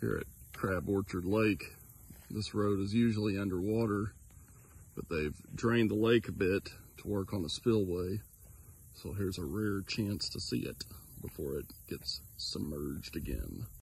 here at Crab Orchard Lake. This road is usually underwater, but they've drained the lake a bit to work on the spillway. So here's a rare chance to see it before it gets submerged again.